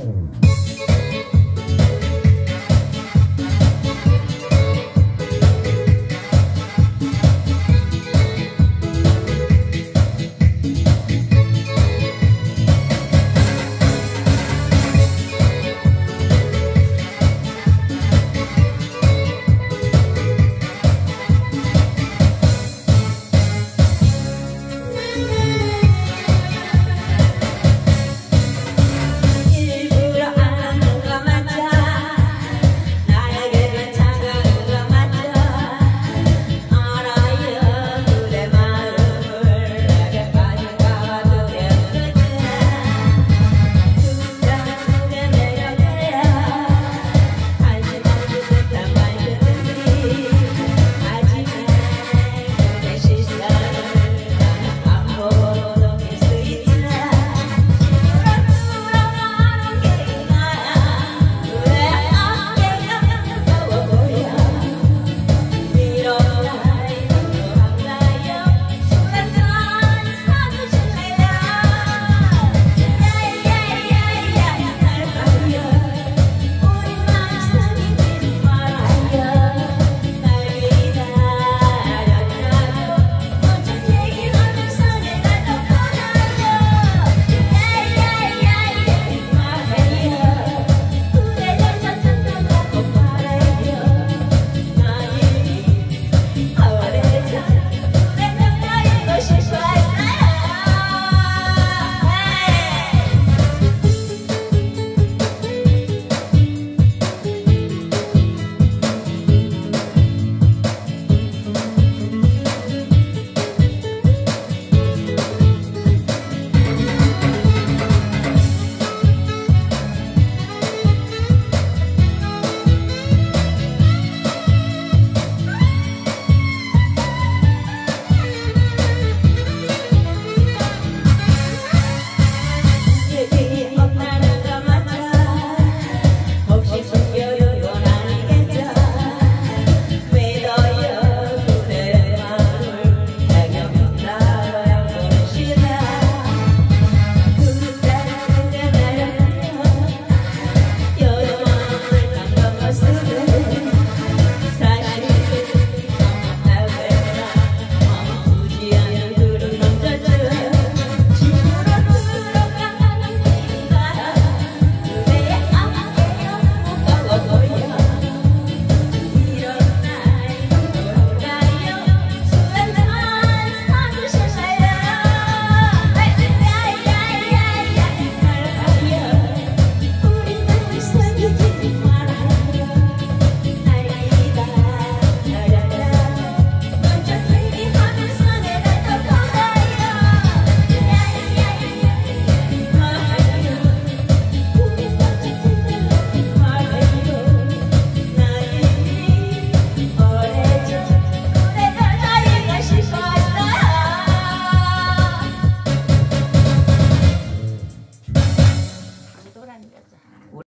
Bye.